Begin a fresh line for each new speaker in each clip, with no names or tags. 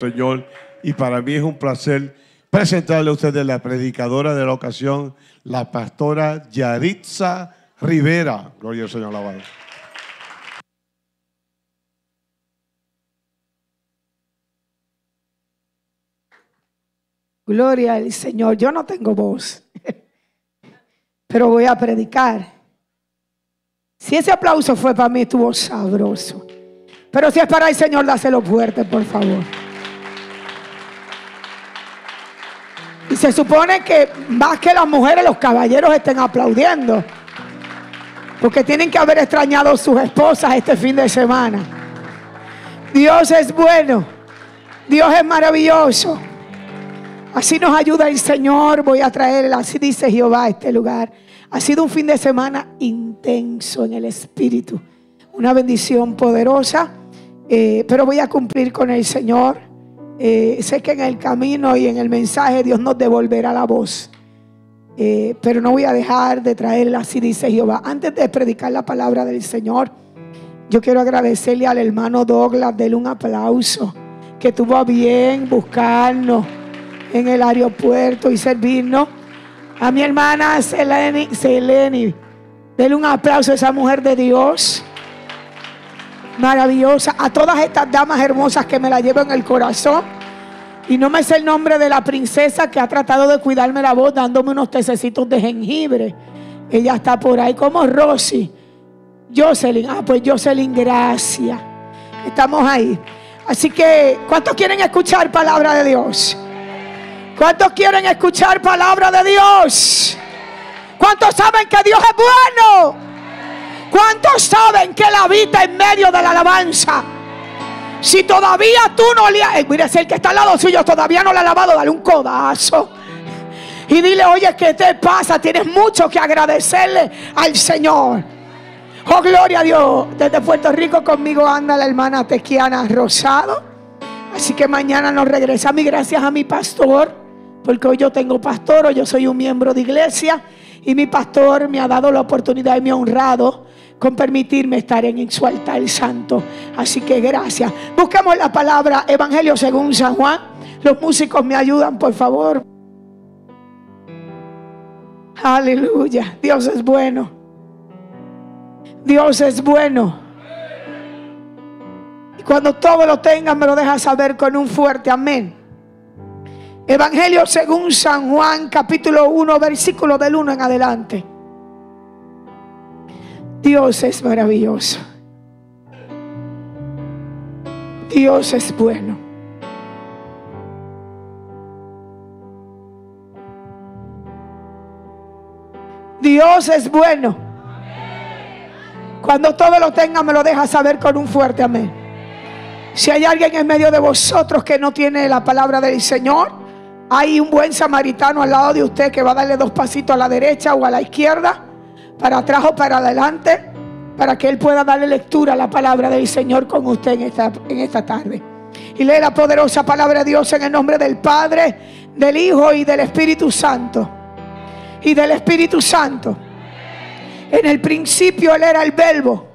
Señor. Y para mí es un placer presentarle a ustedes la predicadora de la ocasión, la pastora Yaritza Rivera. Gloria al Señor alabado.
Gloria al Señor. Yo no tengo voz, pero voy a predicar. Si ese aplauso fue para mí, estuvo sabroso. Pero si es para el Señor, dáselo fuerte, por favor. Y se supone que más que las mujeres, los caballeros estén aplaudiendo. Porque tienen que haber extrañado a sus esposas este fin de semana. Dios es bueno. Dios es maravilloso. Así nos ayuda el Señor. Voy a traer, así dice Jehová, este lugar. Ha sido un fin de semana intenso en el Espíritu. Una bendición poderosa. Eh, pero voy a cumplir con el Señor. Eh, sé que en el camino y en el mensaje Dios nos devolverá la voz. Eh, pero no voy a dejar de traerla, así dice Jehová. Antes de predicar la palabra del Señor, yo quiero agradecerle al hermano Douglas, darle un aplauso, que tuvo bien buscarnos en el aeropuerto y servirnos. A mi hermana Seleni, Seleni, denle un aplauso a esa mujer de Dios maravillosa, a todas estas damas hermosas que me la llevo en el corazón. Y no me sé el nombre de la princesa que ha tratado de cuidarme la voz dándome unos tececitos de jengibre. Ella está por ahí como Rosy. Jocelyn, ah, pues Jocelyn, gracias. Estamos ahí. Así que, ¿cuántos quieren escuchar palabra de Dios? ¿Cuántos quieren escuchar palabra de Dios? ¿Cuántos saben que Dios es bueno? ¿Cuántos saben que Él habita en medio de la alabanza? Si todavía tú no le has... Eh, mire, si el que está al lado suyo todavía no le ha alabado, dale un codazo. Y dile, oye, ¿qué te pasa? Tienes mucho que agradecerle al Señor. Oh, gloria a Dios. Desde Puerto Rico conmigo anda la hermana Tequiana Rosado. Así que mañana nos regresa. Mi gracias a mi pastor. Porque hoy yo tengo pastor, hoy yo soy un miembro de iglesia. Y mi pastor me ha dado la oportunidad y me ha honrado con permitirme estar en su altar santo. Así que gracias. Buscamos la palabra Evangelio según San Juan. Los músicos me ayudan, por favor. Aleluya. Dios es bueno. Dios es bueno. Y cuando todo lo tengan, me lo deja saber con un fuerte amén. Evangelio según San Juan, capítulo 1, versículo del 1 en adelante. Dios es maravilloso. Dios es bueno. Dios es bueno. Cuando todo lo tenga, me lo deja saber con un fuerte amén. Si hay alguien en medio de vosotros que no tiene la palabra del Señor, hay un buen samaritano al lado de usted que va a darle dos pasitos a la derecha o a la izquierda para atrás o para adelante, para que Él pueda darle lectura a la palabra del Señor con usted en esta, en esta tarde. Y lee la poderosa palabra de Dios en el nombre del Padre, del Hijo y del Espíritu Santo. Y del Espíritu Santo. En el principio Él era el verbo.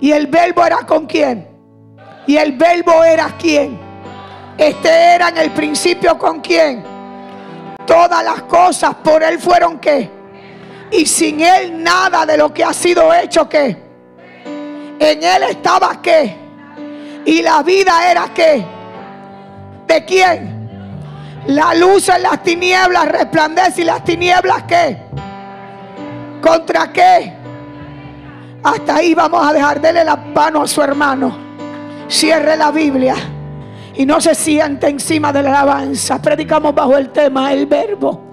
Y el verbo era con quién. Y el verbo era quién. Este era en el principio con quién. Todas las cosas por Él fueron qué y sin Él nada de lo que ha sido hecho que en Él estaba que y la vida era que de quién la luz en las tinieblas resplandece y las tinieblas que contra qué hasta ahí vamos a dejar. Dele la mano a su hermano. Cierre la Biblia. Y no se siente encima de la alabanza. Predicamos bajo el tema el verbo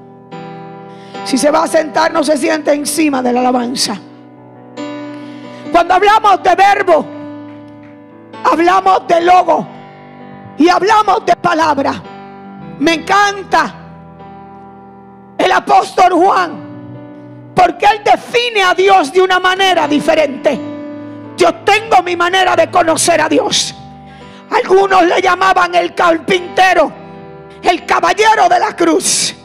si se va a sentar, no se siente encima de la alabanza. Cuando hablamos de verbo, hablamos de logo y hablamos de palabra. Me encanta el apóstol Juan, porque él define a Dios de una manera diferente. Yo tengo mi manera de conocer a Dios. Algunos le llamaban el carpintero, el caballero de la cruz,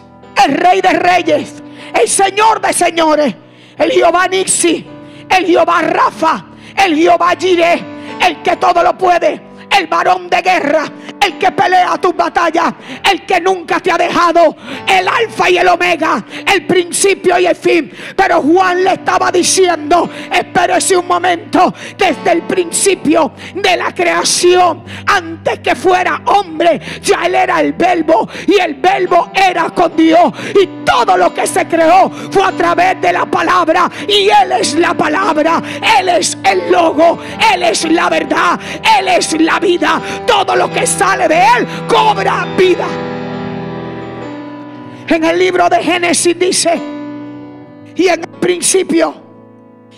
el rey de reyes, el Señor de señores, el Jehová Nixi, el Jehová Rafa, el Jehová Jireh, el que todo lo puede, el varón de guerra, el que pelea tus batallas, el que nunca te ha dejado, el alfa y el omega, el principio y el fin. Pero Juan le estaba diciendo, espérese un momento, desde el principio de la creación, antes que fuera hombre, ya él era el verbo y el verbo era con Dios. Y todo lo que se creó fue a través de la palabra y él es la palabra, él es el logo, él es la verdad, él es la vida. Todo lo que sale de él cobra vida. En el libro de Génesis dice, y en el principio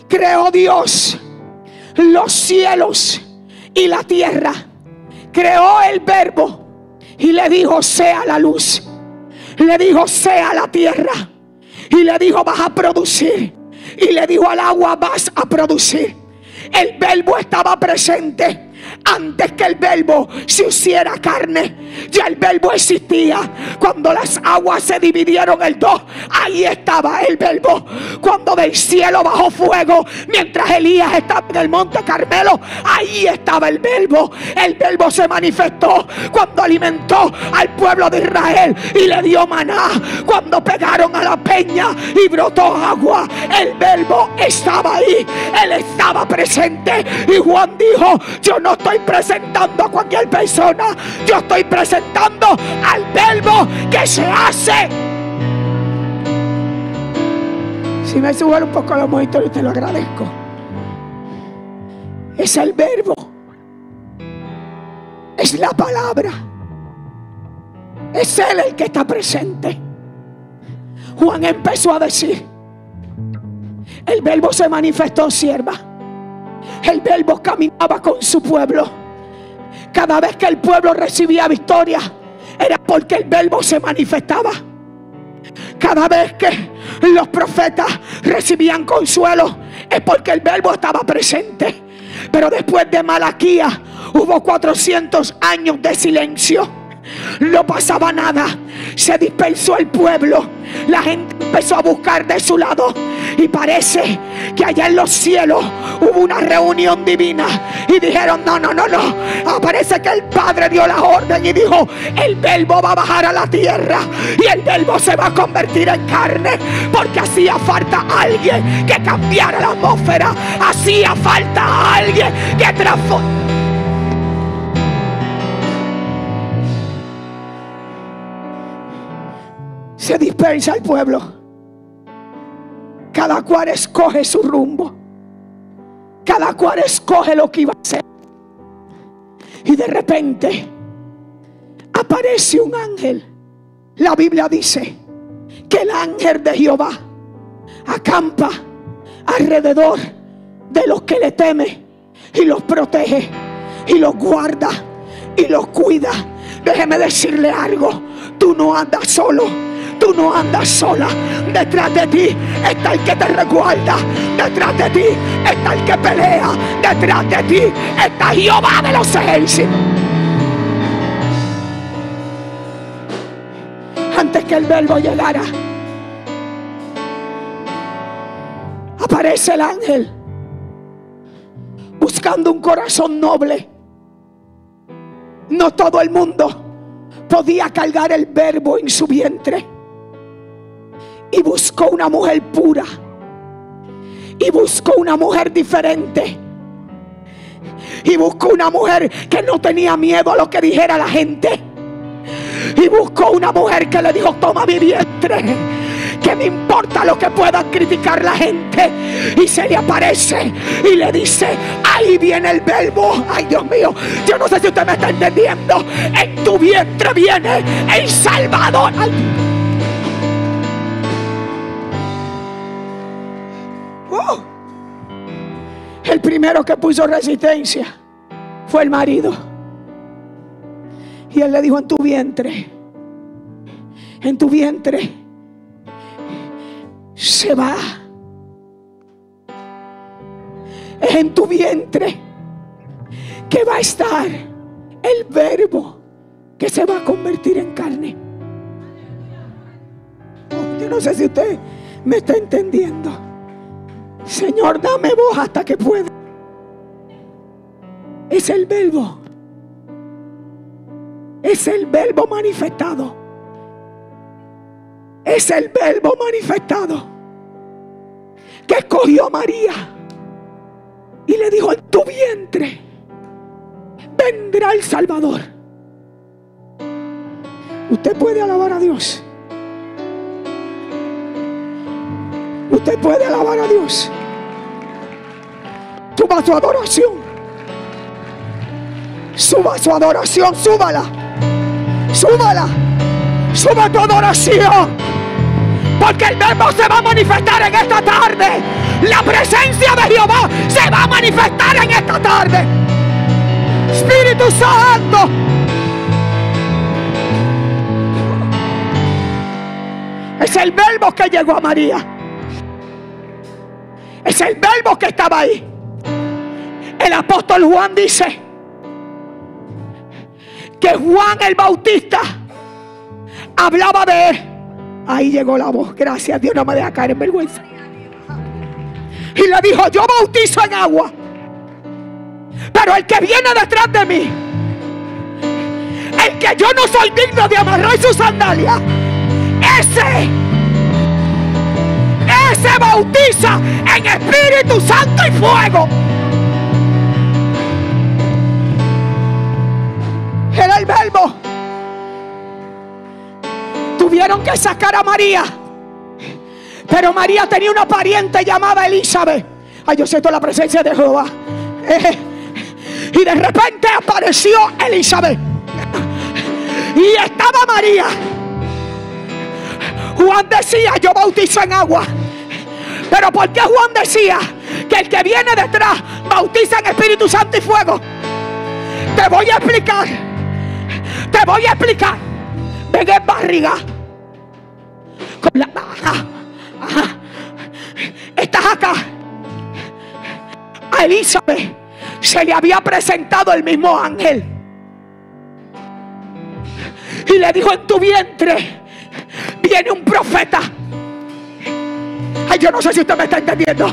creó Dios los cielos y la tierra. Creó el verbo y le dijo, sea la luz. Le dijo, sea la tierra. Y le dijo, vas a producir. Y le dijo al agua, vas a producir. El verbo estaba presente antes que el verbo se hiciera carne. Ya el verbo existía. Cuando las aguas se dividieron en dos, ahí estaba el verbo. Cuando del cielo bajó fuego, mientras Elías estaba en el monte Carmelo, ahí estaba el verbo. El verbo se manifestó cuando alimentó al pueblo de Israel y le dio maná. Cuando pegaron a la peña y brotó agua, el verbo estaba ahí. Él estaba presente. Y Juan dijo, yo no estoy presentando a cualquier persona. Yo estoy presentando al verbo que se hace. Si me suben un poco los monitores, te lo agradezco. Es el verbo. Es la palabra. Es Él el que está presente. Juan empezó a decir, el verbo se manifestó sierva. El verbo caminaba con su pueblo. Cada vez que el pueblo recibía victoria, era porque el verbo se manifestaba. Cada vez que los profetas recibían consuelo, es porque el verbo estaba presente. Pero después de Malaquía hubo 400 años de silencio. No pasaba nada. Se dispersó el pueblo. La gente empezó a buscar de su lado. Y parece que allá en los cielos hubo una reunión divina. Y dijeron, no, no, no, no. Aparece que el Padre dio la orden y dijo, el verbo va a bajar a la tierra. Y el verbo se va a convertir en carne. Porque hacía falta alguien que cambiara la atmósfera. Hacía falta alguien que transformara. Se dispersa el pueblo. Cada cual escoge su rumbo. Cada cual escoge lo que iba a hacer. Y de repente aparece un ángel. La Biblia dice que el ángel de Jehová acampa alrededor de los que le temen y los protege y los guarda y los cuida. Déjeme decirle algo, tú no andas solo Tú no andas sola. Detrás de ti está el que te recuerda. Detrás de ti está el que pelea. Detrás de ti está Jehová de los ejércitos. Antes que el verbo llegara, aparece el ángel buscando un corazón noble. No todo el mundo podía cargar el verbo en su vientre y buscó una mujer pura. Y buscó una mujer diferente. Y buscó una mujer que no tenía miedo a lo que dijera la gente. Y buscó una mujer que le dijo, toma mi vientre. Que me importa lo que puedan criticar la gente. Y se le aparece y le dice, ahí viene el verbo. Ay Dios mío, yo no sé si usted me está entendiendo. En tu vientre viene el Salvador. El primero que puso resistencia fue el marido. Y él le dijo, en tu vientre, en tu vientre se va. Es en tu vientre que va a estar el verbo que se va a convertir en carne. Yo no sé si usted me está entendiendo. Señor, dame voz hasta que pueda. Es el verbo es el verbo manifestado. Es el verbo manifestado que escogió María y le dijo, en tu vientre vendrá el Salvador. Usted puede alabar a Dios. Usted puede alabar a Dios. Suba su adoración. Suba su adoración, súbala. Súbala. Suba tu adoración. Porque el verbo se va a manifestar en esta tarde. La presencia de Jehová se va a manifestar en esta tarde. Espíritu Santo. Es el verbo que llegó a María. Es el verbo que estaba ahí. El apóstol Juan dice que Juan el Bautista hablaba de él. Ahí llegó la voz. Gracias, Dios no me deja caer en vergüenza. Y le dijo, yo bautizo en agua. Pero el que viene detrás de mí, el que yo no soy digno de amarrar su sandalia, ese, ese bautiza en Espíritu Santo y fuego. Era el verbo. Tuvieron que sacar a María. Pero María tenía una pariente llamada Elizabeth. Ay, yo siento la presencia de Jehová. Eh, y de repente apareció Elizabeth. Y estaba María. Juan decía, yo bautizo en agua. Pero ¿por qué Juan decía que el que viene detrás bautiza en Espíritu Santo y fuego? Te voy a explicar. Te voy a explicar. Ven en barriga. Con la, Estás acá. A Elizabeth se le había presentado el mismo ángel. Y le dijo, en tu vientre viene un profeta. Yo no sé si usted me está entendiendo.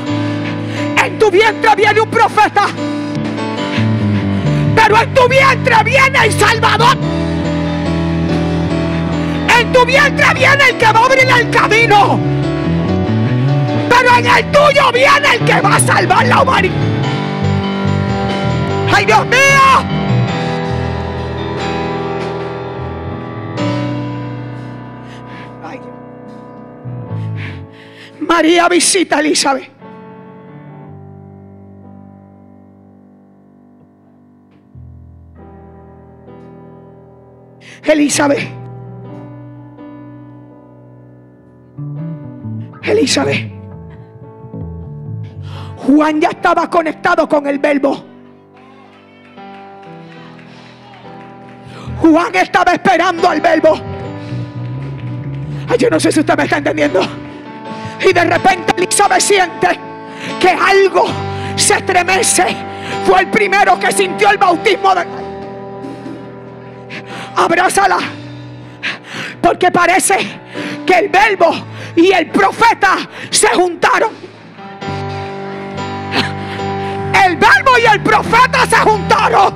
En tu vientre viene un profeta. Pero en tu vientre viene el Salvador. En tu vientre viene el que va a abrir el camino. Pero en el tuyo viene el que va a salvar la humanidad. ¡Ay, Dios mío! María visita a Elizabeth. Elizabeth. Elizabeth. Juan ya estaba conectado con el verbo. Juan estaba esperando al verbo. Ay, yo no sé si usted me está entendiendo. Y de repente Elizabeth siente que algo se estremece. Fue el primero que sintió el bautismo de... Abrázala. Porque parece que el verbo y el profeta se juntaron. El verbo y el profeta se juntaron.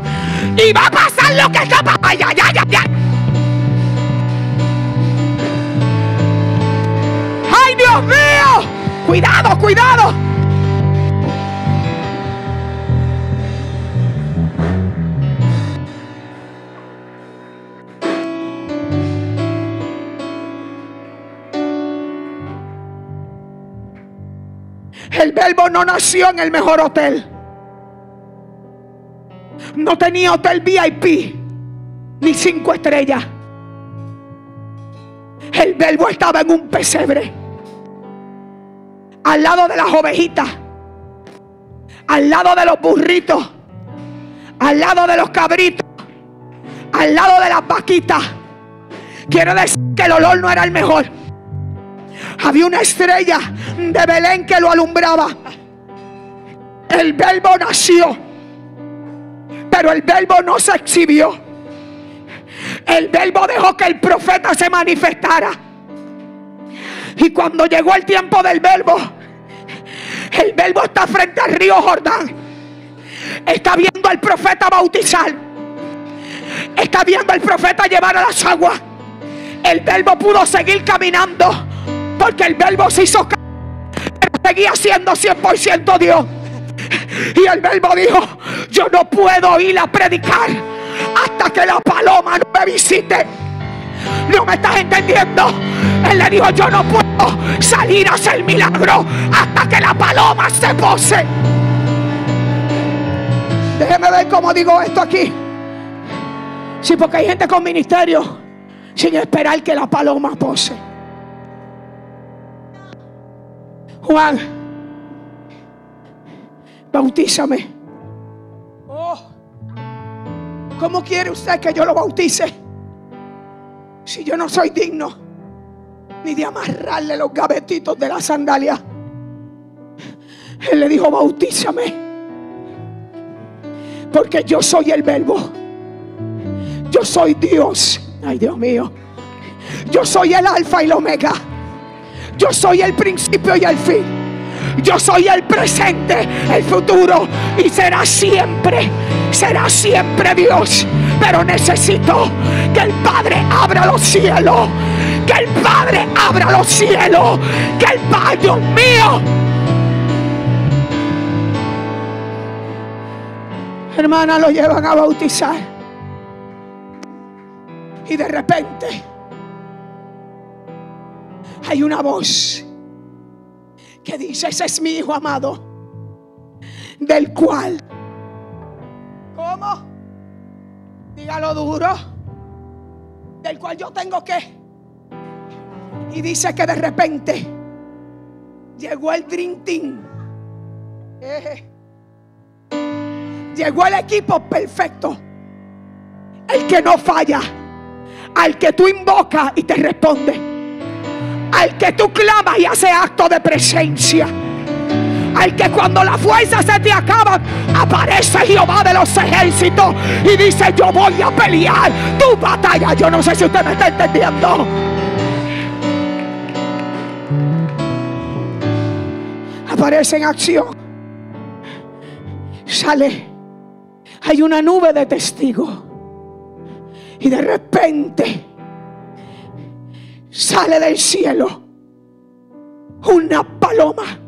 Y va a pasar lo que está pasando. Ay, ay, ay, Dios mío! Cuidado, cuidado. El verbo no nació en el mejor hotel. No tenía hotel VIP ni cinco estrellas. El verbo estaba en un pesebre. Al lado de las ovejitas. Al lado de los burritos. Al lado de los cabritos. Al lado de las vaquitas. Quiero decir que el olor no era el mejor. Había una estrella de Belén que lo alumbraba. El verbo nació. Pero el verbo no se exhibió. El verbo dejó que el profeta se manifestara. Y cuando llegó el tiempo del verbo, el verbo está frente al río Jordán. Está viendo al profeta bautizar. está viendo el profeta llevar a las aguas. El verbo pudo seguir caminando porque el verbo se hizo pero seguía siendo 100% Dios. Y el verbo dijo, yo no puedo ir a predicar hasta que la paloma no me visite. No me estás entendiendo. Él le dijo, yo no puedo salir a hacer milagro hasta que la paloma se pose. Déjeme ver cómo digo esto aquí. Sí, porque hay gente con ministerio sin esperar que la paloma pose. Juan, bautízame. Oh, ¿cómo quiere usted que yo lo bautice? Si yo no soy digno ni de amarrarle los gavetitos de la sandalia. Él le dijo, bautízame. Porque yo soy el verbo. Yo soy Dios. Ay, Dios mío. Yo soy el alfa y el omega. Yo soy el principio y el fin. Yo soy el presente, el futuro y será siempre, será siempre Dios. Pero necesito que el Padre abra los cielos. Que el Padre abra los cielos. Que el Padre, Dios mío. Hermana, lo llevan a bautizar. Y de repente hay una voz que dice, ese es mi hijo amado, del cual, ¿cómo? Dígalo duro, del cual yo tengo que. Y dice que de repente llegó el Dream Team. Llegó el equipo perfecto. El que no falla. Al que tú invocas y te responde. Al que tú clamas y hace acto de presencia. Al que cuando la fuerza se te acaba, aparece Jehová de los ejércitos y dice, yo voy a pelear tu batalla. Yo no sé si usted me está entendiendo. Aparece en acción. Sale. Hay una nube de testigos. Y de repente sale del cielo una paloma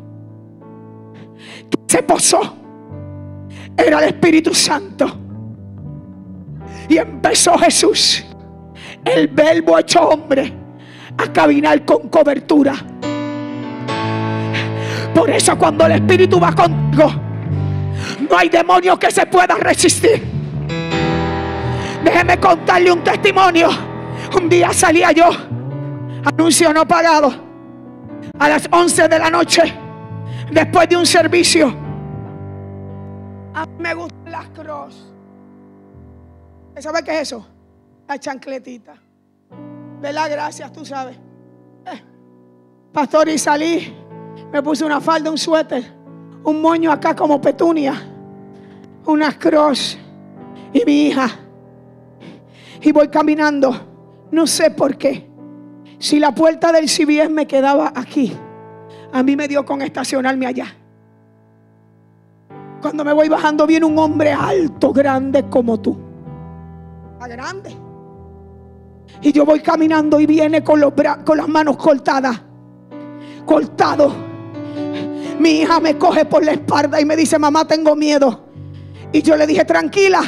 se posó. Era el Espíritu Santo. Y empezó Jesús, el verbo hecho hombre, a caminar con cobertura. Por eso cuando el Espíritu va contigo, no hay demonio que se pueda resistir. Déjeme contarle un testimonio. Un día salía yo, anuncio no pagado, a las 11 de la noche, después de un servicio. A mí me gustan las cross. ¿Sabe qué es eso? La chancletita. ¿Verdad? Gracias, tú sabes. Eh, pastor, y salí. Me puse una falda, un suéter, un moño acá como petunia, unas cross y mi hija. Y voy caminando. No sé por qué. Si la puerta del CBS me quedaba aquí, a mí me dio con estacionarme allá. Cuando me voy bajando viene un hombre alto, grande como tú. A grande. Y yo voy caminando y viene con, los con las manos cortadas. Cortado. Mi hija me coge por la espalda y me dice, mamá, tengo miedo. Y yo le dije, tranquila,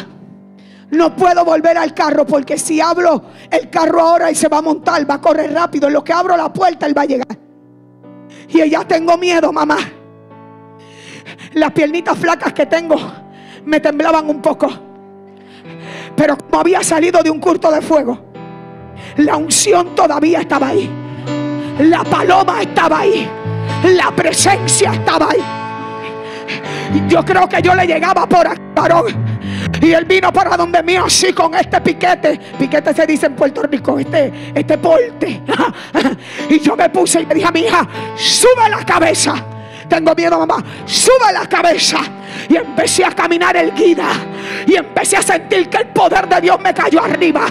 no puedo volver al carro porque si abro el carro ahora y se va a montar, va a correr rápido. En lo que abro la puerta, él va a llegar. Y ella tengo miedo, mamá. Las piernitas flacas que tengo me temblaban un poco. Pero como había salido de un curto de fuego, la unción todavía estaba ahí. La paloma estaba ahí. La presencia estaba ahí. Yo creo que yo le llegaba por aquí, varón. Y él vino para donde mío así con este piquete. Piquete se dice en Puerto Rico, este, este porte. y yo me puse y le dije a mi hija, sube la cabeza. Tengo miedo, mamá. Sube la cabeza. Y empecé a caminar el guida. Y empecé a sentir que el poder de Dios me cayó arriba.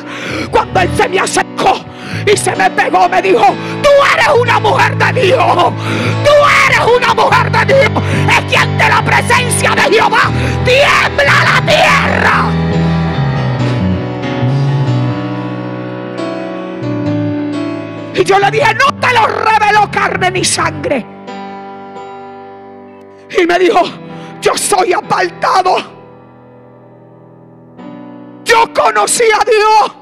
Cuando él se me acercó y se me pegó, me dijo, tú eres una mujer de Dios. Tú eres eres una mujer de Dios, es que ante la presencia de Jehová tiembla la tierra. Y yo le dije, no te lo reveló carne ni sangre. Y me dijo, yo soy apartado. Yo conocí a Dios.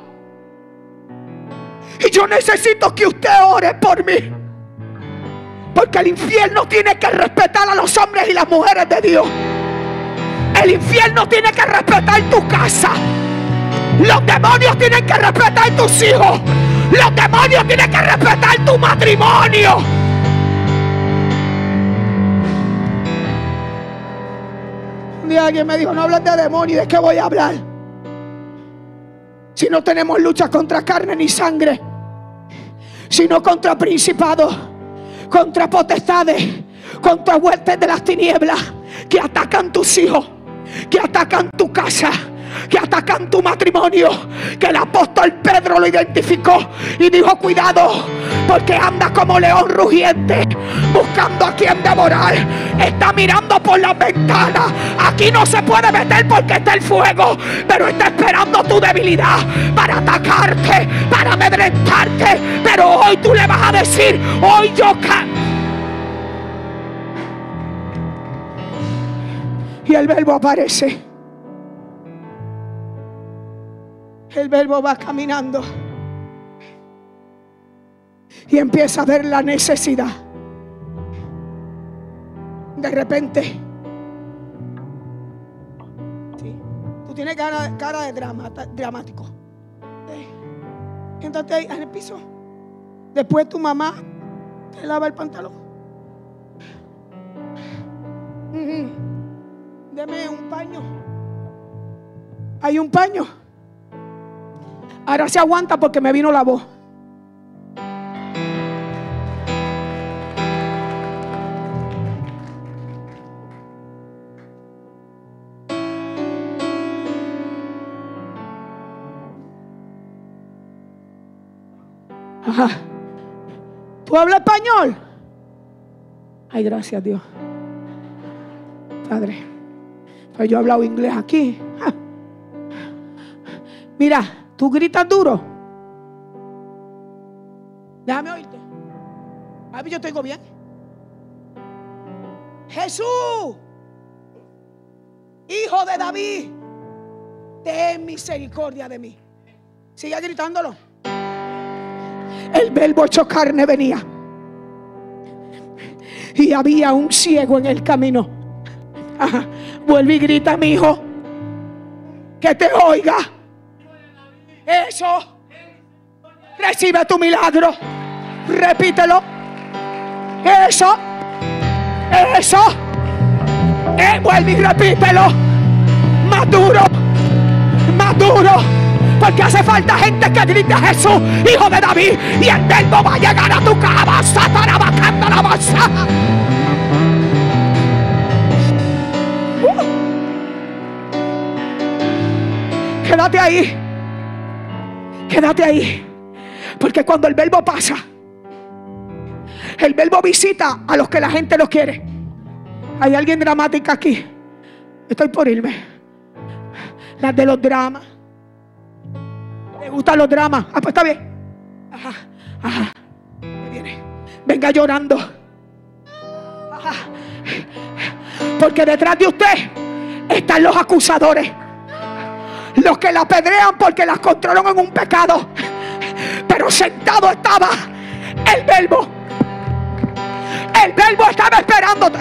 Y yo necesito que usted ore por mí. Porque el infierno tiene que respetar a los hombres y las mujeres de Dios. El infierno tiene que respetar tu casa. Los demonios tienen que respetar tus hijos. Los demonios tienen que respetar tu matrimonio. Un día alguien me dijo, no hablan de demonios, ¿de qué voy a hablar? Si no tenemos lucha contra carne ni sangre, sino contra principados, contra potestades, contra huestes de las tinieblas que atacan tus hijos, que atacan tu casa que atacan tu matrimonio. Que el apóstol Pedro lo identificó y dijo, cuidado, porque anda como león rugiente, buscando a quien devorar. Está mirando por la ventana. Aquí no se puede meter porque está el fuego, pero está esperando tu debilidad para atacarte, para amedrentarte. Pero hoy tú le vas a decir, hoy yo... Y el verbo aparece. El verbo va caminando y empieza a ver la necesidad. De repente, tú tienes cara, de drama, dramático. Entonces ahí en el piso. Después tu mamá te lava el pantalón. Deme un paño. Hay un paño. Ahora se aguanta porque me vino la voz. Ajá. ¿Tú hablas español? Ay, gracias Dios. Padre. Pues yo he hablado inglés aquí. Mira, ¿Tú gritas duro? Déjame oírte. Papi, yo tengo bien. Jesús, hijo de David, ten misericordia de mí. Sigue gritándolo. El verbo hecho carne venía. Y había un ciego en el camino. Vuelve y grita, mi hijo. Que te oiga. Eso. Recibe tu milagro. Repítelo. Eso. Eso. Eh, vuelve y repítelo. Maduro. Maduro. Porque hace falta gente que grite a Jesús, hijo de David. Y el verbo va a llegar a tu. Para la masa. Uh. Quédate ahí. Quédate ahí. Porque cuando el verbo pasa, el verbo visita a los que la gente lo quiere. Hay alguien dramática aquí. Estoy por irme. Las de los dramas. ¿Le gustan los dramas? Ah, pues está bien. Ajá, ajá. viene. Venga llorando. Ajá. Porque detrás de usted están los acusadores. Los que la apedrean porque las controlaron en un pecado. Pero sentado estaba el verbo. El verbo estaba esperándote.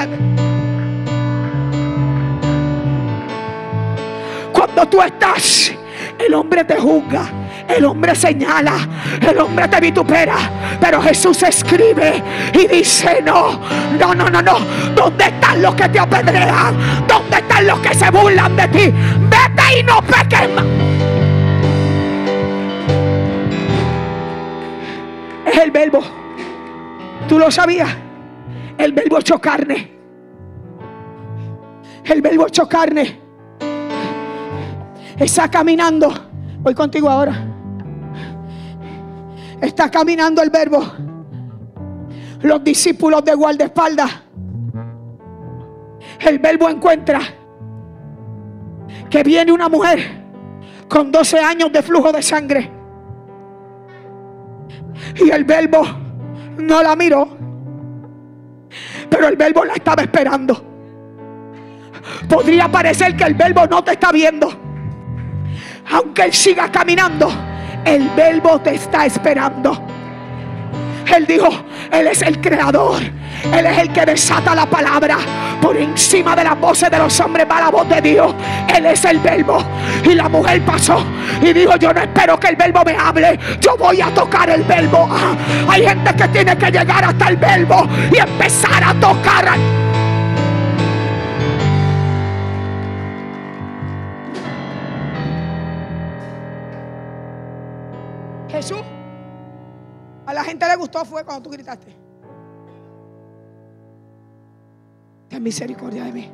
Cuando tú estás, el hombre te juzga. El hombre señala, el hombre te vitupera, pero Jesús escribe y dice, no, no, no, no, no. ¿Dónde están los que te apedrean? ¿Dónde están los que se burlan de ti? Vete y no peques más. Es el verbo. ¿Tú lo sabías? El verbo hecho carne. El verbo hecho carne. Está caminando. Voy contigo ahora. Está caminando el verbo. Los discípulos de guardaespaldas. El verbo encuentra que viene una mujer con 12 años de flujo de sangre. Y el verbo no la miró. Pero el verbo la estaba esperando. Podría parecer que el verbo no te está viendo. Aunque él siga caminando, el verbo te está esperando. Él dijo, Él es el creador. Él es el que desata la palabra. Por encima de las voces de los hombres va la voz de Dios. Él es el verbo. Y la mujer pasó y dijo, yo no espero que el verbo me hable. Yo voy a tocar el verbo. Ah, hay gente que tiene que llegar hasta el verbo y empezar a tocar. A la gente le gustó fue cuando tú gritaste. Ten misericordia de mí.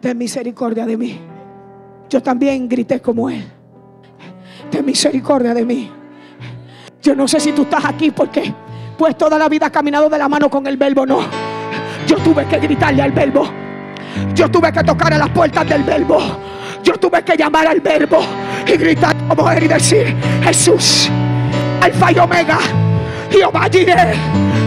Ten misericordia de mí. Yo también grité como él. Ten misericordia de mí. Yo no sé si tú estás aquí porque pues toda la vida has caminado de la mano con el verbo, no. Yo tuve que gritarle al verbo. Yo tuve que tocar a las puertas del verbo. Yo tuve que llamar al verbo y gritar como él y decir, Jesús, Alfa y Omega, Jehová Jireh,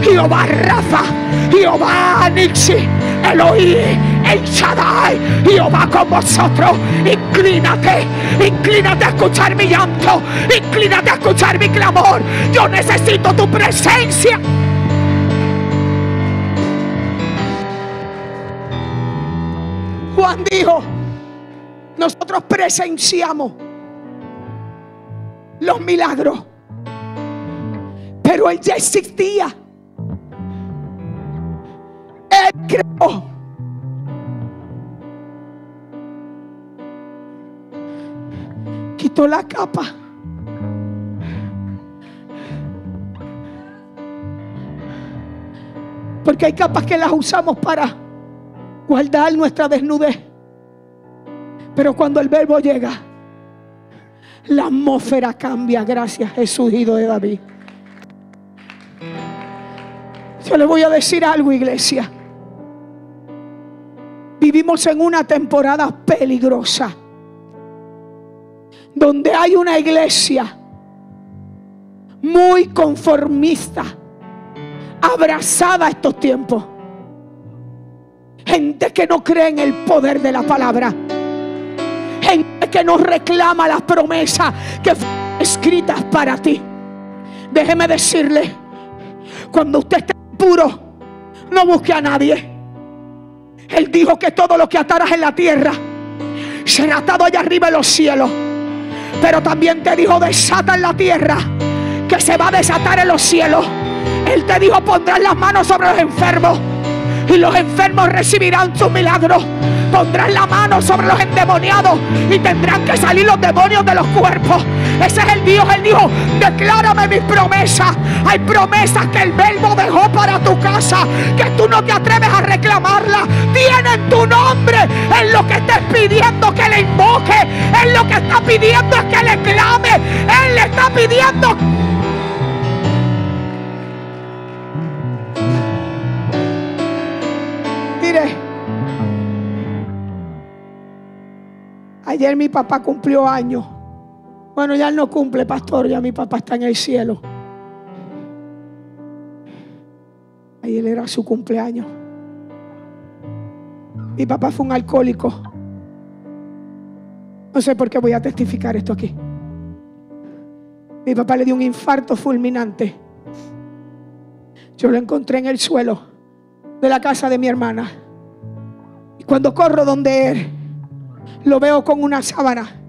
Jehová Rafa, Jehová Nixi, Eloí, El Shaddai, Jehová con vosotros. Inclínate, inclínate a escuchar mi llanto, inclínate a escuchar mi clamor. Yo necesito tu presencia. Juan dijo, nosotros presenciamos los milagros. Pero él ya existía. Él creó. Quitó la capa. Porque hay capas que las usamos para guardar nuestra desnudez. Pero cuando el verbo llega, la atmósfera cambia. Gracias Jesús, hijo de David. Yo le voy a decir algo, iglesia. Vivimos en una temporada peligrosa. Donde hay una iglesia muy conformista, abrazada a estos tiempos. Gente que no cree en el poder de la palabra. Que no reclama las promesas que fueron escritas para ti. Déjeme decirle, cuando usted esté puro, no busque a nadie. Él dijo que todo lo que ataras en la tierra será atado allá arriba en los cielos. Pero también te dijo desata en la tierra que se va a desatar en los cielos. Él te dijo pondrás las manos sobre los enfermos y los enfermos recibirán su milagro. Pondrán la mano sobre los endemoniados y tendrán que salir los demonios de los cuerpos. Ese es el Dios. Él dijo, declárame mis promesas. Hay promesas que el verbo dejó para tu casa, que tú no te atreves a reclamarla. Tienen tu nombre. En lo que estés pidiendo que le invoque. En lo que está pidiendo es que le clame. Él le está pidiendo ayer mi papá cumplió años. Bueno, ya no cumple, pastor, ya mi papá está en el cielo. Ayer era su cumpleaños. Mi papá fue un alcohólico. No sé por qué voy a testificar esto aquí. Mi papá le dio un infarto fulminante. Yo lo encontré en el suelo de la casa de mi hermana. Y cuando corro donde él, lo veo con una sábana.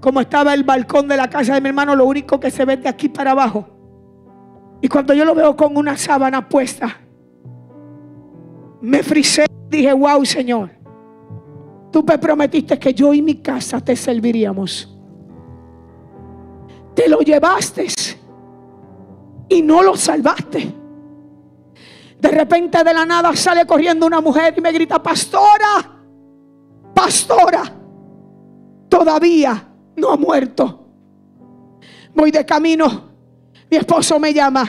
Como estaba el balcón de la casa de mi hermano, lo único que se ve de aquí para abajo. Y cuando yo lo veo con una sábana puesta, me frisé dije, wow, Señor, tú me prometiste que yo y mi casa te serviríamos. Te lo llevaste y no lo salvaste. De repente de la nada sale corriendo una mujer y me grita, pastora, pastora, todavía no ha muerto. Voy de camino, mi esposo me llama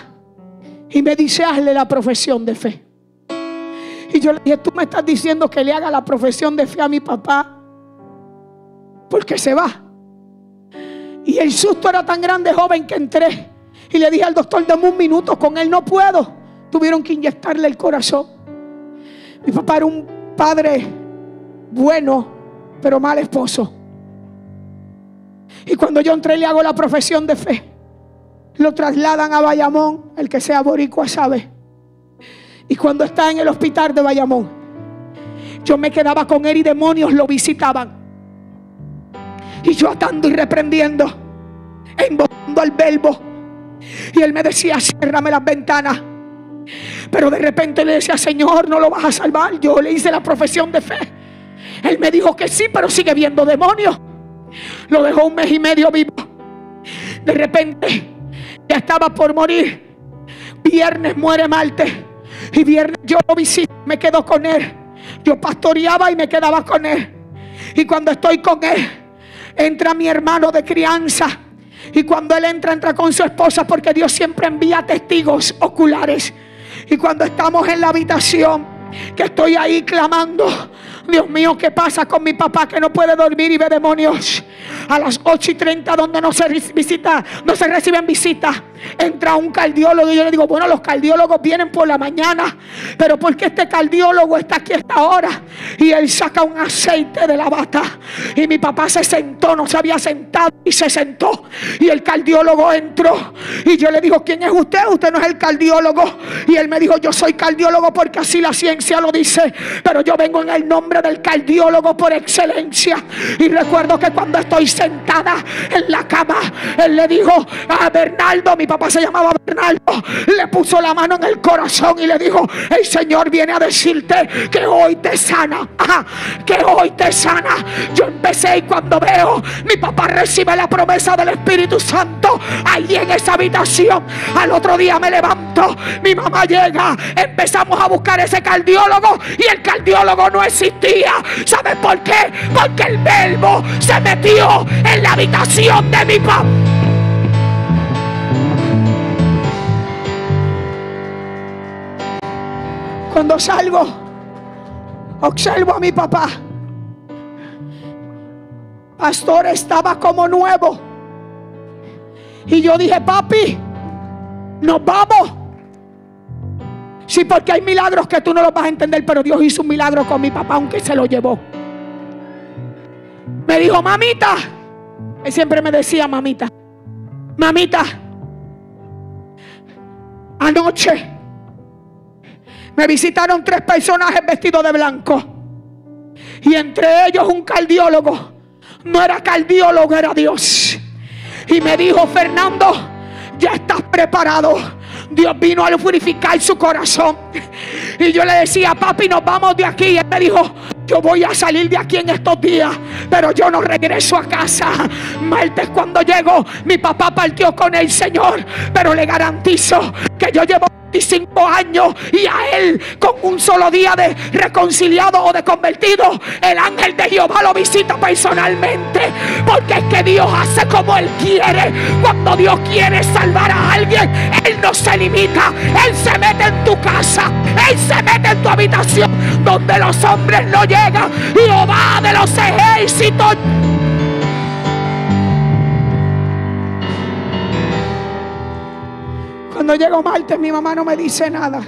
y me dice, hazle la profesión de fe. Y yo le dije, tú me estás diciendo que le haga la profesión de fe a mi papá porque se va. Y el susto era tan grande, joven, que entré Y le dije al doctor, dame un minuto, con él no puedo. Tuvieron que inyectarle el corazón. Mi papá era un padre bueno, pero mal esposo. Y cuando yo entré le hago la profesión de fe. Lo trasladan a Bayamón, el que sea boricua sabe. Y cuando está en el hospital de Bayamón, yo me quedaba con él y demonios lo visitaban. Y yo atando y reprendiendo, e invocando al verbo. Y él me decía, ciérrame las ventanas. Pero de repente le decía, Señor, no lo vas a salvar. Yo le hice la profesión de fe. Él me dijo que sí, pero sigue viendo demonios. Lo dejó un mes y medio vivo. De repente ya estaba por morir. Viernes muere Marte. Y viernes yo lo visito, me quedo con él. Yo pastoreaba y me quedaba con él. Y cuando estoy con él, entra mi hermano de crianza. Y cuando él entra, entra con su esposa porque Dios siempre envía testigos oculares. Y cuando estamos en la habitación, que estoy ahí clamando, Dios mío, ¿qué pasa con mi papá que no puede dormir y ve demonios? A las 8 y 30 donde no se visita, no se reciben visitas, entra un cardiólogo y yo le digo, bueno, los cardiólogos vienen por la mañana, pero ¿por qué este cardiólogo está aquí esta hora? Y él saca un aceite de la bata y mi papá se sentó, no se había sentado y se sentó y el cardiólogo entró y yo le digo, ¿quién es usted? Usted no es el cardiólogo y él me dijo, yo soy cardiólogo porque así la ciencia lo dice, pero yo vengo en el nombre del cardiólogo por excelencia y recuerdo que cuando estoy sentada en la cama, él le dijo a Bernardo, mi papá se llamaba Bernardo, le puso la mano en el corazón y le dijo, el Señor viene a decirte que hoy te sana, que hoy te sana. Yo empecé y cuando veo, mi papá recibe la promesa del Espíritu Santo ahí en esa habitación. Al otro día me levanto, mi mamá llega, empezamos a buscar ese cardiólogo y el cardiólogo no existía. ¿Sabes por qué? Porque el verbo se metió en la habitación de mi papá. Cuando salgo, observo a mi papá. Pastor estaba como nuevo. Y yo dije, papi, nos vamos. Sí, porque hay milagros que tú no los vas a entender, pero Dios hizo un milagro con mi papá, aunque se lo llevó. Me dijo, mamita. Él siempre me decía, mamita. Mamita. Anoche me visitaron tres personajes vestidos de blanco. Y entre ellos un cardiólogo. No era cardiólogo, era Dios. Y me dijo, Fernando, ya estás preparado. Dios vino a purificar su corazón. Y yo le decía, papi, nos vamos de aquí. Y él me dijo, yo voy a salir de aquí en estos días, pero yo no regreso a casa. Martes cuando llego, mi papá partió con el Señor, pero le garantizo que yo llevo 25 años y a él con un solo día de reconciliado o de convertido, el ángel de Jehová lo visita personalmente. Porque es que Dios hace como Él quiere. Cuando Dios quiere salvar a alguien, Él no se limita. Él se mete en tu casa, Él se mete en tu habitación donde los hombres no llegan. Jehová de los ejércitos. Cuando llego Marte, mi mamá no me dice nada.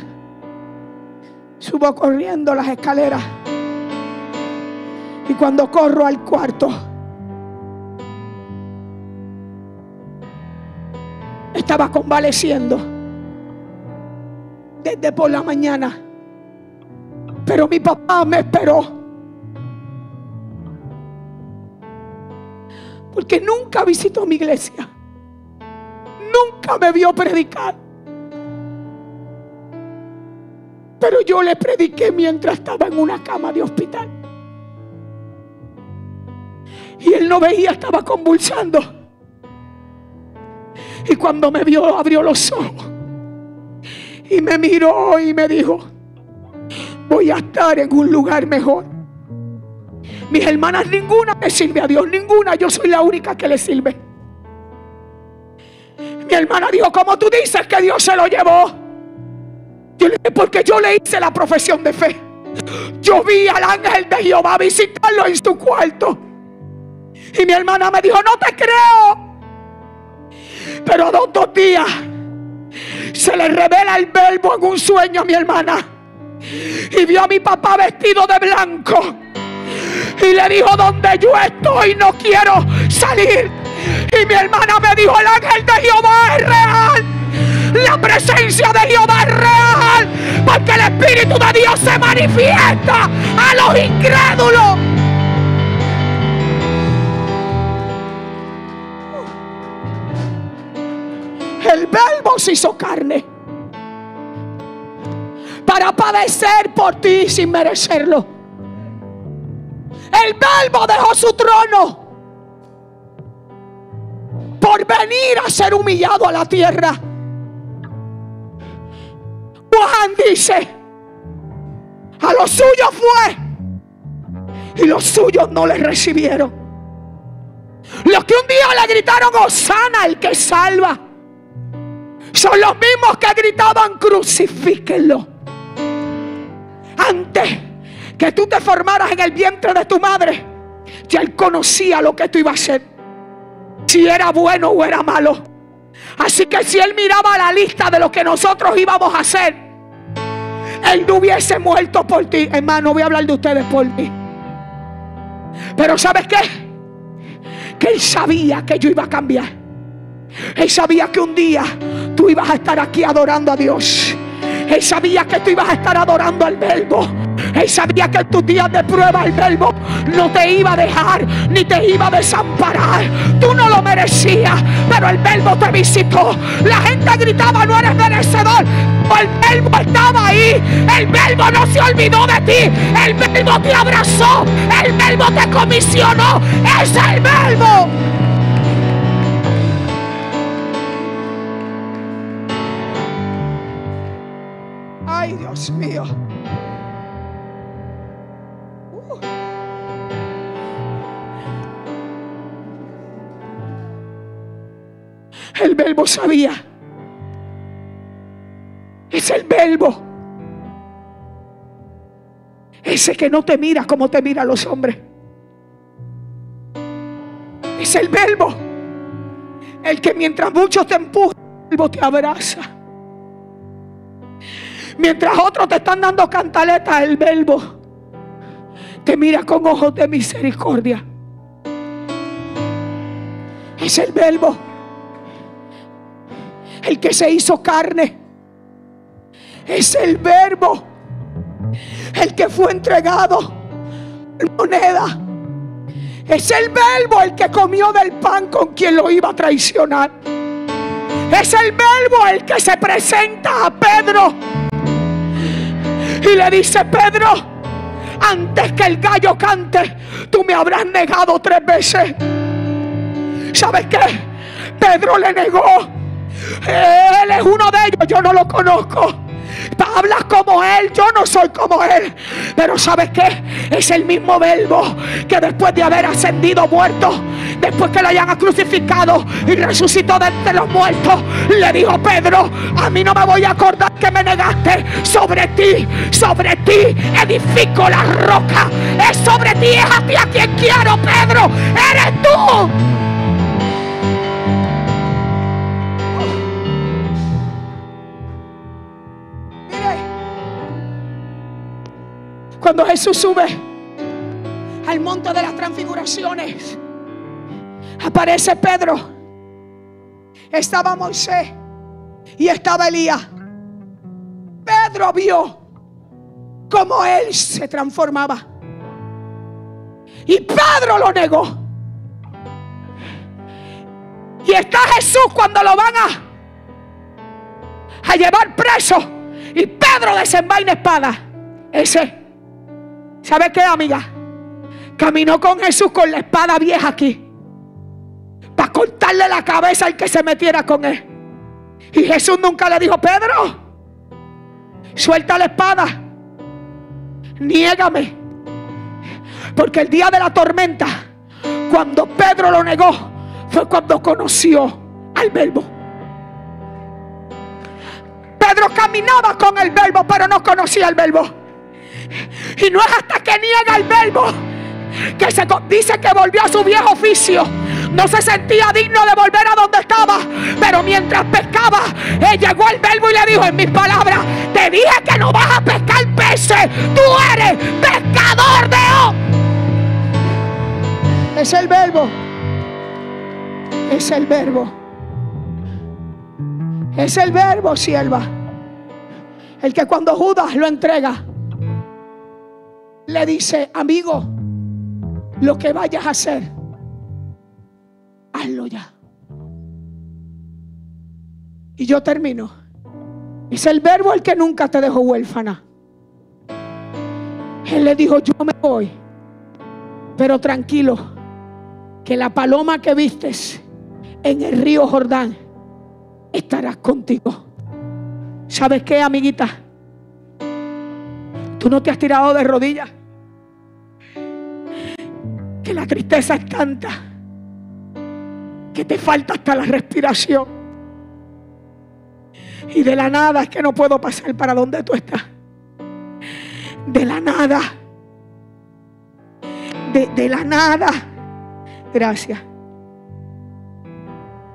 Subo corriendo las escaleras. Y cuando corro al cuarto, estaba convaleciendo desde por la mañana. Pero mi papá me esperó. Porque nunca visitó mi iglesia. Nunca me vio predicar. Pero yo le prediqué mientras estaba en una cama de hospital. Y él no veía, estaba convulsando. Y cuando me vio, abrió los ojos. Y me miró y me dijo, voy a estar en un lugar mejor. Mis hermanas, ninguna me sirve a Dios, ninguna. Yo soy la única que le sirve. Mi hermana dijo, ¿cómo tú dices que Dios se lo llevó? Porque yo le hice la profesión de fe. Yo vi al ángel de Jehová visitarlo en su cuarto. Y mi hermana me dijo, no te creo. Pero dos, dos días Se le revela el verbo en un sueño a mi hermana. Y vio a mi papá vestido de blanco. Y le dijo, donde yo estoy no quiero salir. Y mi hermana me dijo, el ángel de Jehová es real. La presencia de Jehová es real. Porque el Espíritu de Dios se manifiesta a los incrédulos. El verbo se hizo carne para padecer por ti sin merecerlo. El verbo dejó su trono por venir a ser humillado a la tierra. Juan dice, a los suyos fue y los suyos no le recibieron. Los que un día le gritaron, Osana, el que salva, son los mismos que gritaban, crucifíquenlo. Antes que tú te formaras en el vientre de tu madre, ya él conocía lo que tú ibas a hacer. Si era bueno o era malo. Así que si él miraba la lista de lo que nosotros íbamos a hacer, él no hubiese muerto por ti. Hermano, voy a hablar de ustedes por mí. Pero ¿sabes qué? Que él sabía que yo iba a cambiar. Él sabía que un día tú ibas a estar aquí adorando a Dios. Él sabía que tú ibas a estar adorando al verbo. Él sabía que en tus días de prueba el verbo no te iba a dejar ni te iba a desamparar. Tú no lo merecías, pero el verbo te visitó. La gente gritaba, no eres merecedor. El verbo estaba ahí. El verbo no se olvidó de ti. El verbo te abrazó. El verbo te comisionó. Es el verbo. Dios mío. Uh. El verbo sabía. Es el verbo. Ese que no te mira como te miran los hombres. Es el verbo. El que mientras muchos te empujan, el verbo te abraza. Mientras otros te están dando cantaletas, el verbo te mira con ojos de misericordia. Es el verbo. El que se hizo carne. Es el verbo. El que fue entregado. Moneda. Es el verbo el que comió del pan con quien lo iba a traicionar. Es el verbo el que se presenta a Pedro y le dice, Pedro, antes que el gallo cante, tú me habrás negado tres veces. ¿Sabes qué? Pedro le negó. Él es uno de ellos, yo no lo conozco. Hablas como Él, yo no soy como Él. Pero ¿sabes qué? Es el mismo verbo que después de haber ascendido muerto, después que lo hayan crucificado y resucitó de entre los muertos, le dijo Pedro, a mí no me voy a acordar que me negaste. Sobre ti, sobre ti edifico la roca. Es sobre ti, es a ti a quien quiero, Pedro. Eres tú. Cuando Jesús sube al monte de las transfiguraciones, aparece Pedro, estaba Moisés y estaba Elías. Pedro vio cómo él se transformaba. Y Pedro lo negó. Y está Jesús cuando lo van a, a llevar preso. Y Pedro desenvaina espada. Ese ¿Sabe qué, amiga? Caminó con Jesús con la espada vieja aquí. Para cortarle la cabeza al que se metiera con él. Y Jesús nunca le dijo, Pedro, suelta la espada. Niégame. Porque el día de la tormenta, cuando Pedro lo negó, fue cuando conoció al verbo. Pedro caminaba con el verbo, pero no conocía el verbo. Y no es hasta que niega el verbo que se dice que volvió a su viejo oficio. No se sentía digno de volver a donde estaba. Pero mientras pescaba, él llegó el verbo y le dijo en mis palabras, te dije que no vas a pescar peces. Tú eres pescador de hombres. Es el verbo. Es el verbo. Es el verbo, sierva. El que cuando Judas lo entrega, le dice, amigo, lo que vayas a hacer, hazlo ya. Y yo termino. Es el verbo el que nunca te dejó huérfana. Él le dijo, yo me voy, pero tranquilo, que la paloma que vistes en el río Jordán estarás contigo. ¿Sabes qué, amiguita? Tú no te has tirado de rodillas. Que la tristeza es tanta que te falta hasta la respiración. Y de la nada es que no puedo pasar para donde tú estás. De la nada. De, de la nada. Gracias.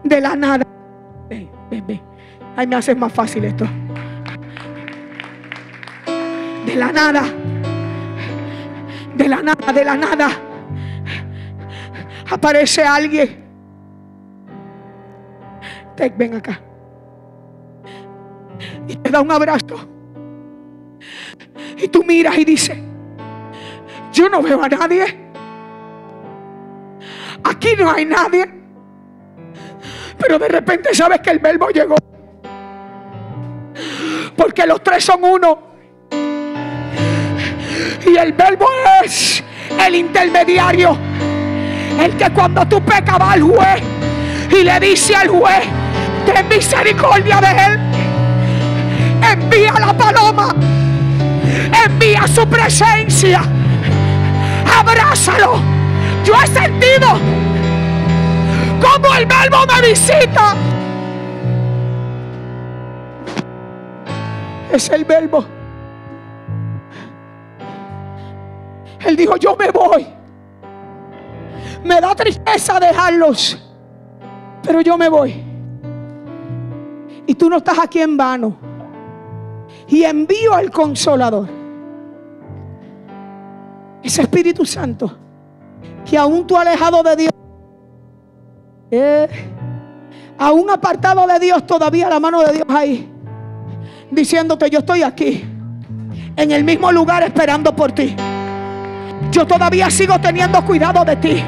De la nada. Ve, ve, ve. Ay, me haces más fácil esto. De la nada. De la nada, de la nada. Aparece alguien. Te, ven acá. Y te da un abrazo. Y tú miras y dices, yo no veo a nadie. Aquí no hay nadie. Pero de repente sabes que el verbo llegó. Porque los tres son uno. Y el verbo es el intermediario. El que cuando tú pecas va al juez y le dice al juez, ten misericordia de él. Envía la paloma. Envía su presencia. Abrázalo. Yo he sentido como el verbo me visita. Es el verbo. Él dijo, yo me voy. Me da tristeza dejarlos, pero yo me voy. Y tú no estás aquí en vano. Y envío al consolador. Ese Espíritu Santo que aún tú alejado de Dios. Eh, aún apartado de Dios, todavía la mano de Dios ahí. Diciéndote, yo estoy aquí. En el mismo lugar esperando por ti. Yo todavía sigo teniendo cuidado de ti.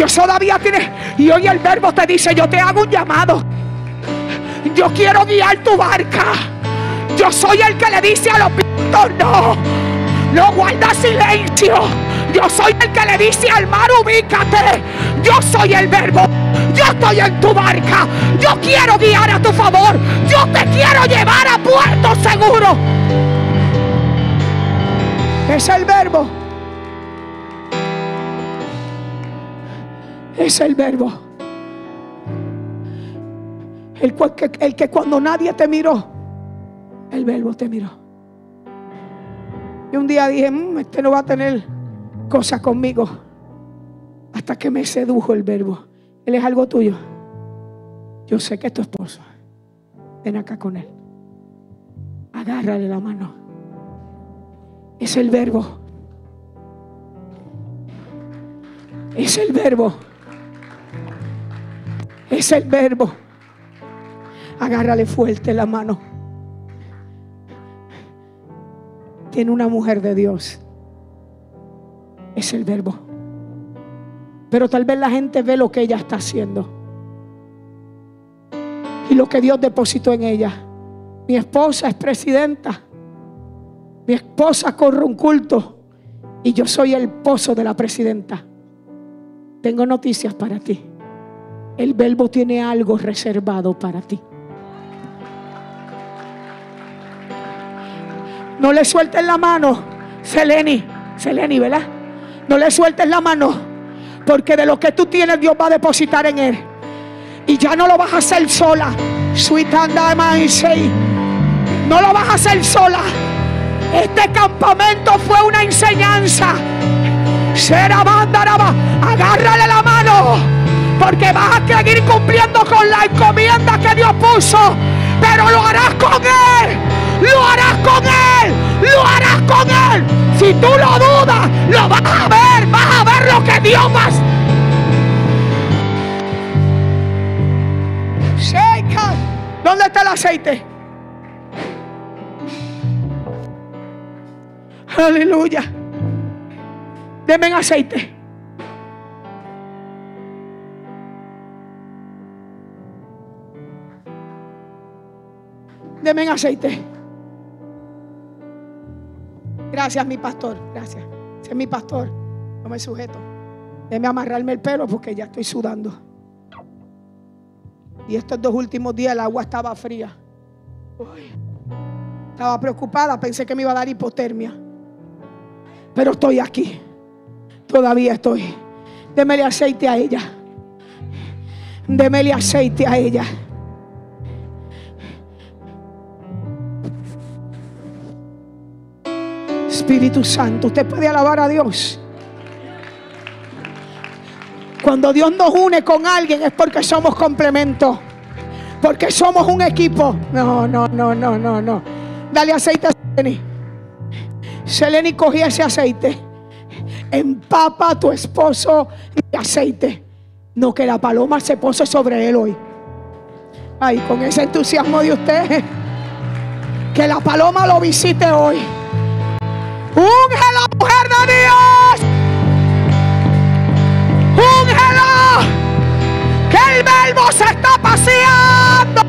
Yo todavía tiene. Y hoy el verbo te dice, yo te hago un llamado. Yo quiero guiar tu barca. Yo soy el que le dice a los vientos, no. No guarda silencio. Yo soy el que le dice al mar, ubícate. Yo soy el verbo. Yo estoy en tu barca. Yo quiero guiar a tu favor. Yo te quiero llevar a puerto seguro. Es el verbo. Es el verbo. El, cual que, cuando nadie te miró, el verbo te miró. Y un día dije, "Mm, este no va a tener cosas conmigo. Hasta que me sedujo el verbo. Él es algo tuyo. Yo sé que es tu esposo. Ven acá con él. Agárrale la mano. Es el verbo. Es el verbo. Es el verbo. Agárrale fuerte la mano. Tiene una mujer de Dios. Es el verbo. Pero tal vez la gente ve lo que ella está haciendo. Y lo que Dios depositó en ella. Mi esposa es presidenta. Mi esposa corre un culto. Y yo soy el pozo de la presidenta. Tengo noticias para ti. El verbo tiene algo reservado para ti. No le sueltes la mano, Seleni. Seleni, ¿verdad? No le sueltes la mano. Porque de lo que tú tienes, Dios va a depositar en él. Y ya no lo vas a hacer sola. Sweet and No lo vas a hacer sola. Este campamento fue una enseñanza. Será Agárrale la mano. Porque vas a seguir cumpliendo con la encomienda que Dios puso. Pero lo harás con Él. Lo harás con Él. Lo harás con Él. Si tú lo dudas, lo vas a ver. Vas a ver lo que Dios va. ¿Dónde está el aceite? Aleluya. Denme aceite. Denme aceite. Gracias, mi pastor. Gracias. Ese es mi pastor. No me sujeto. Déme amarrarme el pelo porque ya estoy sudando. Y estos dos últimos días el agua estaba fría. Estaba preocupada, pensé que me iba a dar hipotermia. Pero estoy aquí. Todavía estoy. Démele aceite a ella. Démele aceite a ella. Espíritu Santo, usted puede alabar a Dios. Cuando Dios nos une con alguien es porque somos complementos. Porque somos un equipo. No, no, no, no, no, no. Dale aceite a Seleni. Seleni cogía ese aceite. Empapa a tu esposo de aceite. No que la paloma se pose sobre él hoy. Ay, con ese entusiasmo de usted. Que la paloma lo visite hoy. Unge la mujer de Dios. Úngela. Que el verbo se está paseando.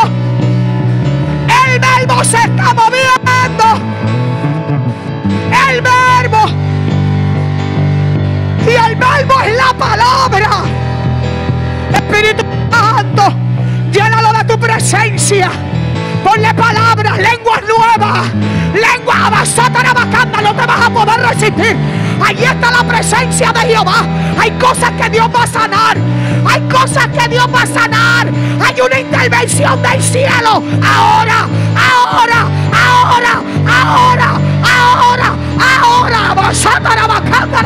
El verbo se está moviendo. El verbo. Y el verbo es la palabra. Espíritu Santo, llénalo de tu presencia. Ponle palabras, lenguas nuevas, lenguas avanzadas, no te vas a poder resistir. Ahí está la presencia de Jehová. Hay cosas que Dios va a sanar. Hay cosas que Dios va a sanar. Hay una intervención del cielo. Ahora, ahora, ahora, ahora, ahora, ahora. Basata la bacanda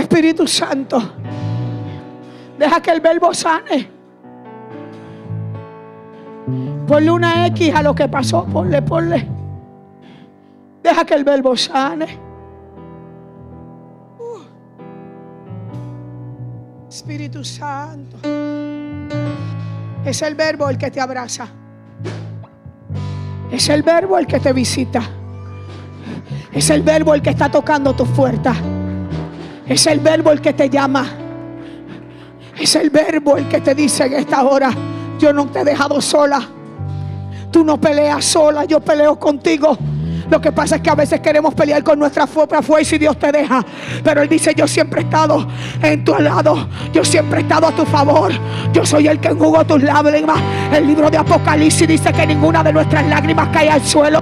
Espíritu Santo. Deja que el verbo sane. Ponle una X a lo que pasó. Ponle, ponle. Deja que el verbo sane. Espíritu Santo. Es el verbo el que te abraza. Es el verbo el que te visita. Es el verbo el que está tocando tu puerta. Es el verbo el que te llama. Es el verbo el que te dice en esta hora, yo no te he dejado sola. Tú no peleas sola, yo peleo contigo. Lo que pasa es que a veces queremos pelear con nuestra propia fuerza y Dios te deja. Pero Él dice, yo siempre he estado en tu lado. Yo siempre he estado a tu favor. Yo soy el que enjugó tus lágrimas. El libro de Apocalipsis dice que ninguna de nuestras lágrimas cae al suelo.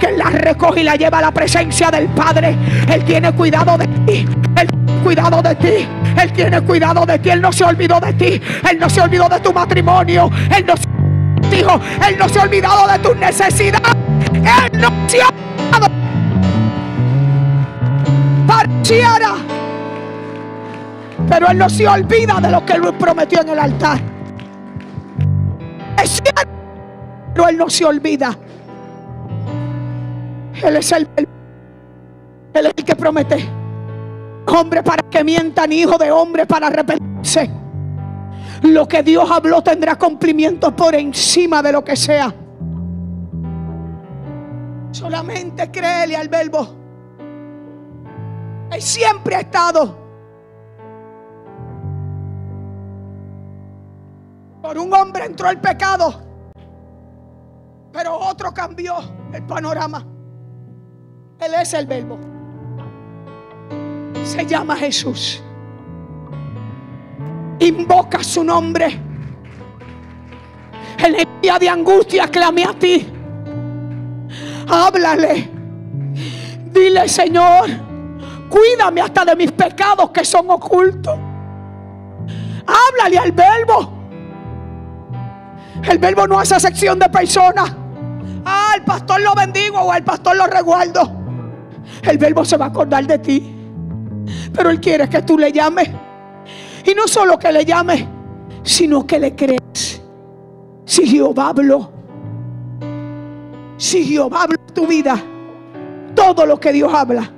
Que Él las recoge y la lleva a la presencia del Padre. Él tiene cuidado de ti. Él cuidado de ti. Él tiene cuidado de ti. Él no se olvidó de ti. Él no se olvidó de tu matrimonio. Él no se Dijo, Él no se ha olvidado de tus necesidades. Él no se ha olvidado. Pareciera. Pero Él no se olvida de lo que Él prometió en el altar. Es pero Él no se olvida. Él es el, es el que promete. Hombre para que mientan, hijo de hombre para arrepentirse. Lo que Dios habló tendrá cumplimiento por encima de lo que sea. Solamente créele al verbo. Él siempre ha estado. Por un hombre entró el pecado. Pero otro cambió el panorama. Él es el verbo. Se llama Jesús invoca su nombre. En el día de angustia clame a ti. Háblale. Dile, Señor, cuídame hasta de mis pecados que son ocultos. Háblale al verbo. El verbo no hace acepción de personas. Ah, el pastor lo bendigo o el pastor lo reguardo. El verbo se va a acordar de ti. Pero él quiere que tú le llames. Y no solo que le llames, sino que le crees. Si Jehová habló, si Jehová habló tu vida, todo lo que Dios habla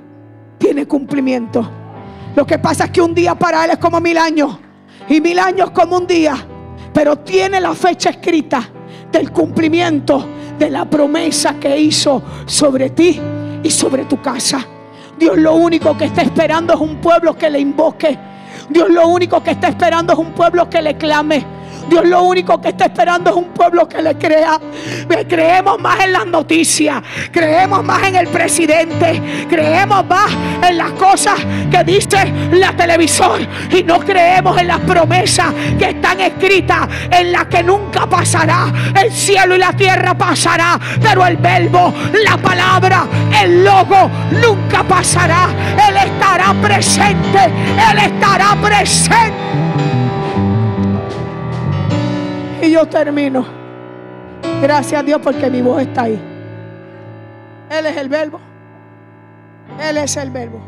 tiene cumplimiento. Lo que pasa es que un día para Él es como mil años y mil años como un día, pero tiene la fecha escrita del cumplimiento de la promesa que hizo sobre ti y sobre tu casa. Dios lo único que está esperando es un pueblo que le invoque. Dios lo único que está esperando es un pueblo que le clame. Dios lo único que está esperando es un pueblo que le crea. Creemos más en las noticias, creemos más en el presidente, creemos más en las cosas que dice la televisor y no creemos en las promesas que están escritas en las que nunca pasará. El cielo y la tierra pasará, pero el verbo, la palabra, el logo nunca pasará. Él estará presente, Él estará presente. Yo termino. Gracias a Dios porque mi voz está ahí. Él es el verbo. Él es el verbo.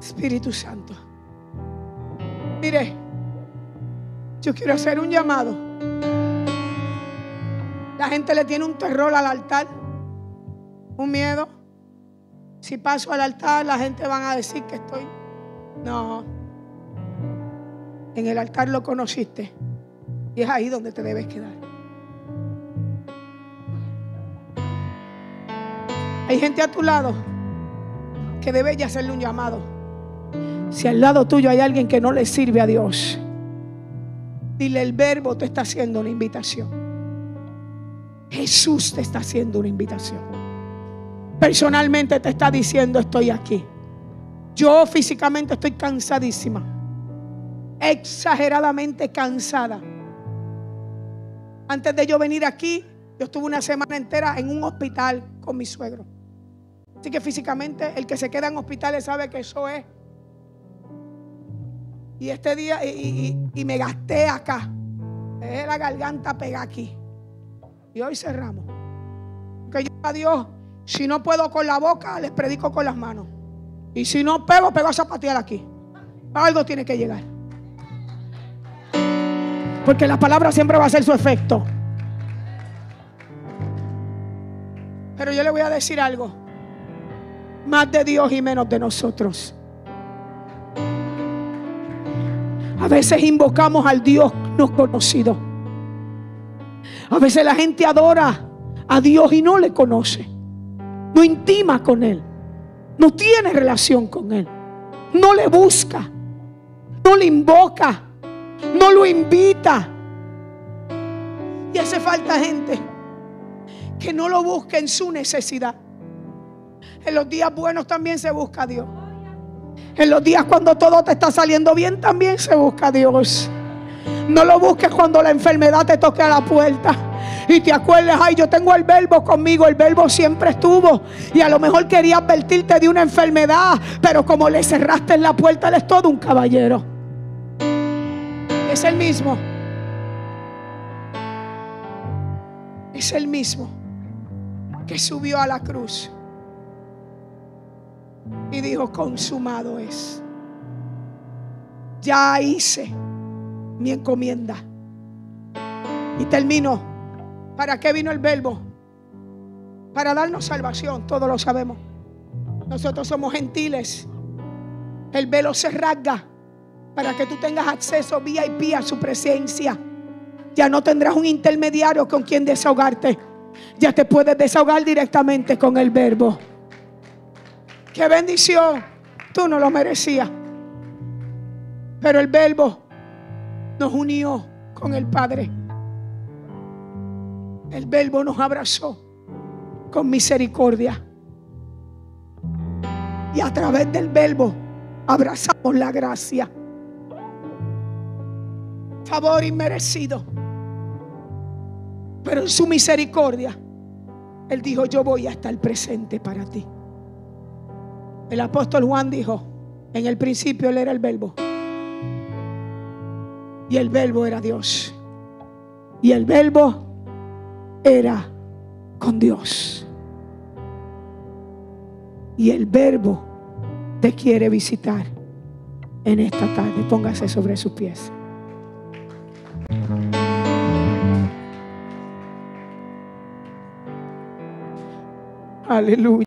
Espíritu Santo. Mire, yo quiero hacer un llamado. La gente le tiene un terror al altar, un miedo. Si paso al altar, la gente van a decir que estoy. No, en el altar lo conociste. Y es ahí donde te debes quedar. Hay gente a tu lado que debe ya hacerle un llamado. Si al lado tuyo hay alguien que no le sirve a Dios, dile el verbo te está haciendo una invitación. Jesús te está haciendo una invitación. Personalmente te está diciendo estoy aquí. Yo físicamente estoy cansadísima exageradamente cansada. Antes de yo venir aquí, yo estuve una semana entera en un hospital con mi suegro. Así que físicamente el que se queda en hospitales sabe que eso es. Y este día, y, me gasté acá. Es la garganta pega aquí. Y hoy cerramos. Que yo a Dios, si no puedo con la boca, les predico con las manos. Y si no pego, pego a zapatear aquí. Algo tiene que llegar. Porque la palabra siempre va a hacer su efecto. Pero yo le voy a decir algo. Más de Dios y menos de nosotros. A veces invocamos al Dios no conocido. A veces la gente adora a Dios y no le conoce. No intima con Él. No tiene relación con Él. No le busca. No le invoca no lo invita. Y hace falta gente que no lo busque en su necesidad. En los días buenos también se busca a Dios. En los días cuando todo te está saliendo bien también se busca a Dios. No lo busques cuando la enfermedad te toque a la puerta. Y te acuerdas, ay, yo tengo el verbo conmigo, el verbo siempre estuvo. Y a lo mejor quería advertirte de una enfermedad, pero como le cerraste en la puerta, él es todo un caballero es el mismo. Es el mismo que subió a la cruz y dijo, consumado es. Ya hice mi encomienda. Y termino. ¿Para qué vino el verbo? Para darnos salvación, todos lo sabemos. Nosotros somos gentiles. El velo se rasga para que tú tengas acceso VIP a su presencia. Ya no tendrás un intermediario con quien desahogarte. Ya te puedes desahogar directamente con el verbo. Qué bendición. Tú no lo merecías. Pero el verbo nos unió con el Padre. El verbo nos abrazó con misericordia. Y a través del verbo abrazamos la gracia favor inmerecido. Pero en su misericordia, Él dijo, yo voy a estar presente para ti. El apóstol Juan dijo, en el principio Él era el verbo. Y el verbo era Dios. Y el verbo era con Dios. Y el verbo te quiere visitar en esta tarde. Póngase sobre sus pies. Aleluia.